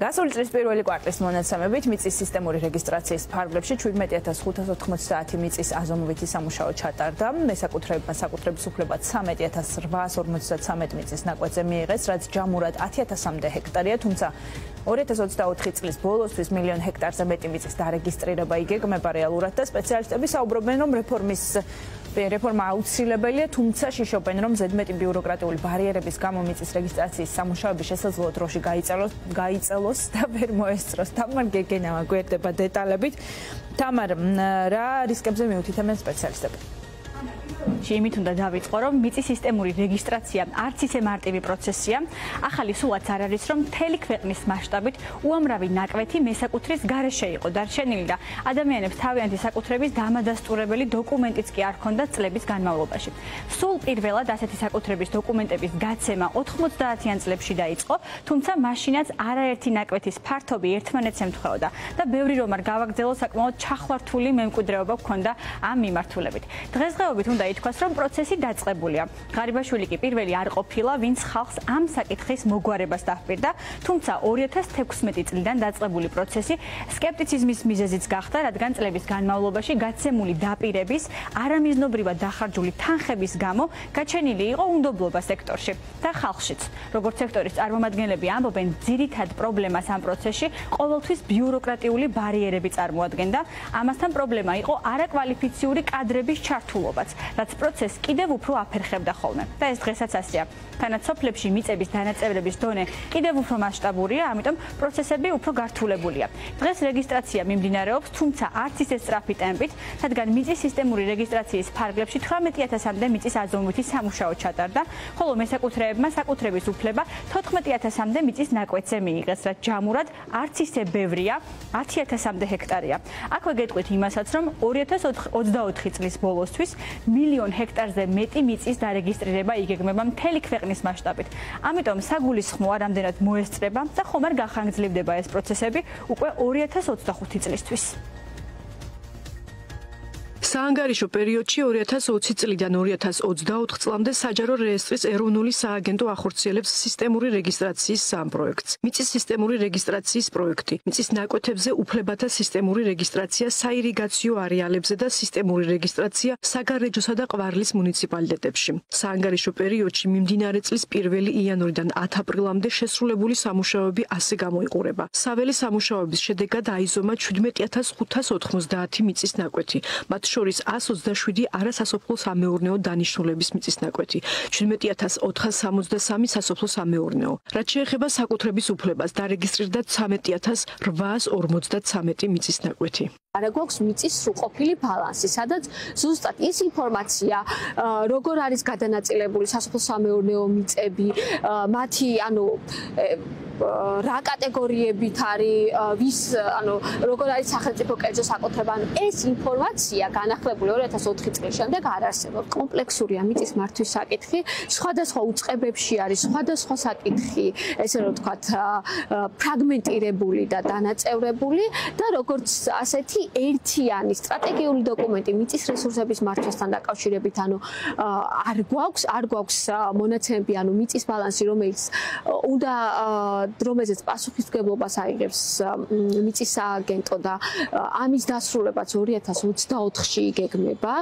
გასული წლის პირველი კვარტლის მონაცემებით მიწის სისტემური რეგისტრაციის ფარგლებში 17590 მიწის აზომვითი სამუშაო ჩატარდა. მესაკუთრებმა საკუთრების უფლება 13853 მიწის ნაკვეთზე მიიღეს, რაც ჯამურად 10000-მდე ჰექტარია, თუმცა 2024 წლის ბოლოსთვის მილიონ ჰექტარზე მეტი მიწის დარეგისტრირება იგეგმება რეალურად და სპეციალისტები საუბრობენ, რომ რეფორმის რეფორმა აუცილებელია, თუმცა შიშობენ, რომ ზედმეტი ბიუროკრატიული ბარიერების გამო მიწის რეგისტრაციის სამუშაოები შესაძლოა დროში გაიწელოს, გაიწელოს და ვერ მოესწროს. თამარ გეგენა გვერდება დეტალებით. თამარ, რა რისკებზე მიუთითებენ სპეციალისტები? იმით უნდა დავიწყო, რომ მიწის სისტემური რეგისტრაცია არც ისე მარტივი პროცესია. ახალი სულაც არ არის, რომ მთელი ქვეყნის მასშტაბით უამრავი ნაკვეთი მესაკუთრის გარეშე იყო დარჩენილი და ადამიანებს თავიანთი საკუთრების დამადასტურებელი დოკუმენტიც კი არ ჰქონდათ წლების განმავლობაში. სულ პირველად ასეთი საკუთრების დოკუმენტების გაცემა 90-იან წლებში დაიწყო, თუმცა მაშინაც არაერთი ნაკვეთის ფართობი ერთმანეთს ემთხვეოდა და ბევრი რომ არ გავაგზავნო საკმაოდ ჩახლართული მემკვიდრეობა ჰქონდა ამ მიმართულებით. დღესდღეობით მცირეწლოვით უნდა ითქვას, რომ პროცესი დაწყებულია. ღარიბაშვილი კი პირველი არ ყოფილა, ვინც ხალხს ამ საკითხის მოგვარებას დაჰპირდა, თუმცა 2016 წლიდან დაწყებული პროცესი სკეპტიციზმის მიზეზიც გახდა, რადგან წლების განმავლობაში გაცემული დაპირების, არამიზნობრივად დახარჯული თანხების გამო გაჩენილი იყო უნდობლობა სექტორში და ხალხშიც. როგორც სექტორის წარმომადგენლები ამბობენ, ძირითად პრობლემას ამ პროცესში ყოველთვის ბიუროკრატიული ბარიერები წარმოადგენდა. ამასთან პრობლემა იყო არაკვალიფიციური კადრების ჩართულობა. ჩართულობაც, რაც პროცესს კიდევ უფრო აფერხებდა ხოლმე. და ეს დღესაც ასეა. თანაც სოფლებში მიწების დანაწევრების დონე კიდევ უფრო მასშტაბურია, ამიტომ პროცესები უფრო გართულებულია. დღეს რეგისტრაცია მიმდინარეობს, თუმცა არც ისე სწრაფი ტემპით, რადგან მიწის სისტემური რეგისტრაციის ფარგლებში 18000-მდე მიწის აზომვითი სამუშაო ჩატარდა, ხოლო მესაკუთრეებმა საკუთრების უფლება 14000-მდე მიწის ნაკვეთზე მიიღეს, რაც ჯამურად არც ისე ბევრია, 10000-მდე ჰექტარია. აქვე გეტყვით იმასაც, რომ 2024 წლის ბოლოსთვის მილიონ ჰექტარზე მეტი მიწის დარეგისტრირება იგეგმება მთელი ქვეყნის მასშტაბით. ამიტომ საგულისხმოა რამდენად მოესწრება და ხომ არ გახანგრძლივდება ეს პროცესები უკვე 2025 წლისთვის. საანგარიშო პერიოდში 2020 წლიდან 2024 წლამდე საჯარო რეესტრის ეროვნული სააგენტო ახორციელებს სისტემური რეგისტრაციის სამ პროექტს. მიწის სისტემური რეგისტრაციის პროექტი, მიწის ნაკვეთებზე უფლებათა სისტემური რეგისტრაცია საირიგაციო არეალებზე და სისტემური რეგისტრაცია საგარეჯოსა და ყვარლის მუნიციპალიტეტებში. საანგარიშო პერიოდში მიმდინარე წლის 1 იანვრიდან 10 აპრილამდე შესრულებული სამუშაოები ასე გამოიყურება. საველე სამუშაოების შედეგად აიზომა 17590 მიწის ნაკვეთი. მათ შორის 127 არასასოფლო სამეურნეო დანიშნულების მიწის ნაკვეთი, 17463 სასოფლო სამეურნეო. რაც შეეხება საკუთრების უფლებას, დარეგისტრირდა 13853 მიწის ნაკვეთი. არა გვაქვს მიწის სრულყოფილი ბალანსი, სადაც ზუსტად ის ინფორმაცია, როგორ არის გადანაწილებული სასოფლო სამეურნეო მიწები, მათი, ანუ რა კატეგორიებით არის ვის ანუ როგორ არის სახელმწიფო კერძო საკუთრება ანუ ეს ინფორმაცია განახლებული 2004 წლის შემდეგ არ არსებობს. კომპლექსურია მიწის მართვის საკითხი. სხვადასხვა უწყებებში არის სხვადასხვა საკითხი ესე რომ ვთქვათ ფრაგმენტირებული და დანაწევრებული და როგორც ასეთი ერთიანი სტრატეგიული დოკუმენტი მიწის რესურსების მართვასთან დაკავშირებით ანუ არ გვაქვს არ გვაქვს მონაცემები ანუ მიწის ბალანსი რომელიც უნდა რომელზეც პასუხისმგებლობას აიღებს მიწის სააგენტო და ამის დასრულებაც 2024-ში იგეგმება.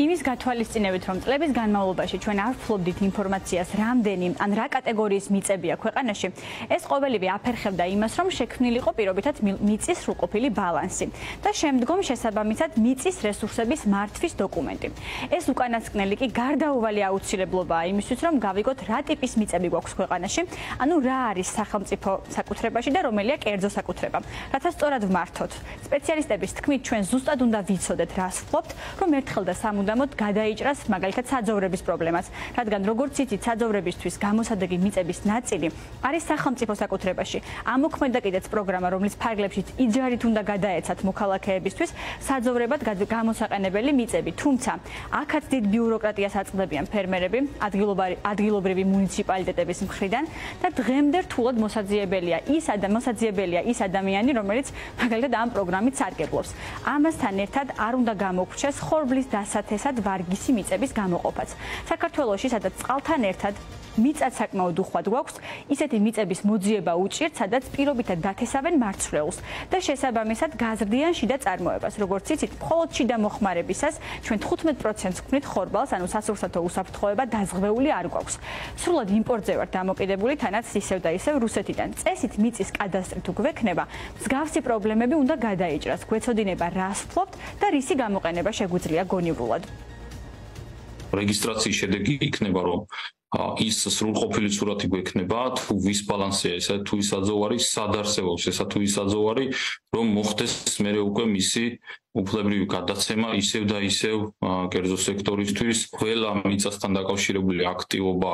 იმის გათვალისწინებით, რომ წლების განმავლობაში ჩვენ არ ფლობდით ინფორმაციას, რამდენი ან რა კატეგორიის მიწებია ქვეყანაში, ეს ყოველივე აფერხებდა იმას, რომ შექმნილიყო პირობითად მიწის სრულყოფილი ბალანსი და შემდგომ შესაბამისად მიწის რესურსების მართვის დოკუმენტი. ეს უკანასკნელი კი გარდაუვალი აუცილებლობაა იმისთვის, რომ გავიგოთ რა ტიპის მიწები გვაქვს ქვეყანაში, ანუ რა არის სახელმწიფო საკუთრებაში და რომელია კერძო საკუთრება. რათა სწორად ვმართოთ. სპეციალისტების თქმით, ჩვენ ზუსტად უნდა ვიცოდეთ, რას ფლობთ, რომ ერთხელ და სამუდამოდ სამუდამოდ გადაიჭრას მაგალითად საძოვრების პრობლემას, რადგან როგორც იცით, საძოვრებისთვის გამოსადეგი მიწების ნაწილი არის სახელმწიფო საკუთრებაში. ამოქმედა კიდეც პროგრამა, რომლის ფარგლებშიც იჯარით უნდა გადაეცათ მოქალაქეებისთვის საძოვრებად გამოსაყენებელი მიწები. თუმცა, აქაც დიდ ბიუროკრატიას აწყდებიან ფერმერები, ადგილობრივი ადგილობრივი მუნიციპალიტეტების მხრიდან და დღემდე რთულად მოსაძიებელია ის ადამიანოსაძიებელია ის ადამიანი, რომელიც მაგალითად ამ პროგრამით სარგებლობს. ამასთან ერთად არ უნდა გამოგვრჩეს ხორბლის დასათეს უმეტესად ვარგისი მიწების გამოყოფაც. საქართველოში სადაც წყალთან ერთად მიწაც საკმაოდ უხვად გვაქვს, ისეთი მიწების მოძიება უჭირთ, სადაც პირობითად დათესავენ მარცვლეულს და შესაბამისად გაზრდიან შიდა წარმოებას. როგორც იცით, მხოლოდ შიდა მოხმარებისას ჩვენ 15%-ს გვქნით ხორბალს, ანუ სასურსათო უსაფრთხოება დაზღვეული არ გვაქვს. სრულად იმპორტზე ვართ დამოკიდებული, თანაც ისევ და ისევ რუსეთიდან. წესით მიწის კადასტრი თუ გვექნება, მსგავსი პრობლემები უნდა გადაიჭრას. გვეცოდინება რას ფლობთ და რისი გამოყენება შეგვიძლია გონივრულად. რეგისტრაციის შედეგი იქნება რომ ის სრულყოფილი სურათი გვექნება თუ ვის ბალანსია ესა თუ ის აძოვარი სად არსებობს ესა თუ ის აძოვარი რომ მოხდეს მე უკვე მისი უფლებრივი გადაცემა ისევ და ისევ კერძო სექტორისთვის ყველა მიწასთან დაკავშირებული აქტივობა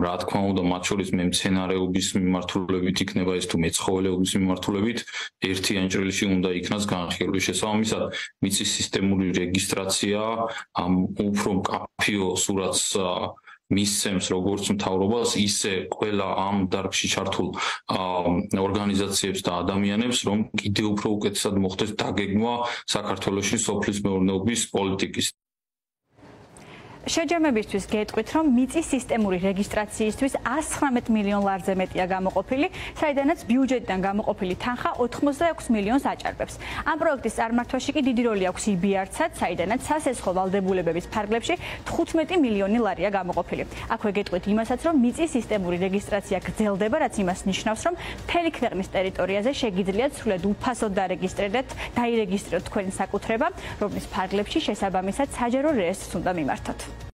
რა თქმა უნდა მათ შორის მემცენარეობის მიმართულებით იქნება ეს თუ მეცხოველეობის მიმართულებით ერთიან ჭრილში უნდა იქნას განხილული შესაბამისად მიწის სისტემური რეგისტრაცია უფრო კაფეო სურათს მისცემს როგორც მთავრობას, ისე ყველა ამ დარგში ჩართულ ორგანიზაციებს და ადამიანებს, რომ კიდევ უფრო უკეთესად მოხდეს დაგეგმვა საქართველოსი სოფლის მეურნეობის პოლიტიკის. შეჯამებისთვის გეტყვით, რომ მიწის სისტემური რეგისტრაციისთვის 119 მილიონ ლარზე მეტია გამოყოფილი, საიდანაც ბიუჯეტიდან გამოყოფილი თანხა 86 მილიონს აჭარბებს. ამ პროექტის წარმართვაში კი დიდი როლი აქვს IBR-საც, საიდანაც სასესხო ვალდებულებების ფარგლებში 15 მილიონი ლარია გამოყოფილი. აქვე გეტყვით იმასაც, რომ მიწის სისტემური რეგისტრაცია გრძელდება, რაც იმას ნიშნავს, რომ მთელი ქვეყნის ტერიტორიაზე შეგიძლიათ სრულად უფასოდ დარეგისტრირდეთ, დაირეგისტრიროთ თქვენი საკუთრება, რომლის ფარგლებში შესაბამისად საჯარო რეესტრს უნდა მიმართოთ.